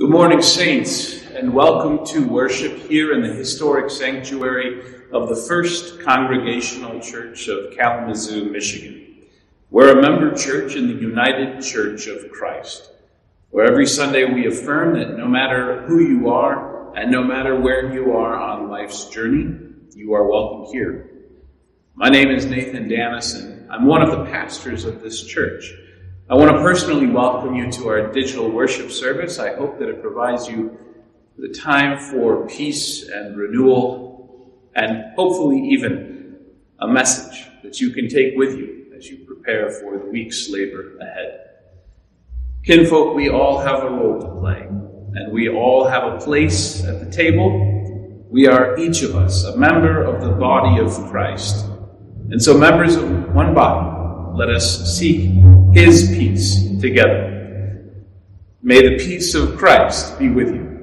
Good morning, Saints, and welcome to worship here in the historic sanctuary of the First Congregational Church of Kalamazoo, Michigan. We're a member church in the United Church of Christ, where every Sunday we affirm that no matter who you are and no matter where you are on life's journey, you are welcome here. My name is Nathan Dannison. I'm one of the pastors of this church. I want to personally welcome you to our digital worship service. I hope that it provides you the time for peace and renewal and hopefully even a message that you can take with you as you prepare for the week's labor ahead. Kinfolk, we all have a role to play and we all have a place at the table. We are each of us a member of the body of Christ. And so members of one body, let us seek his peace together. May the peace of Christ be with you.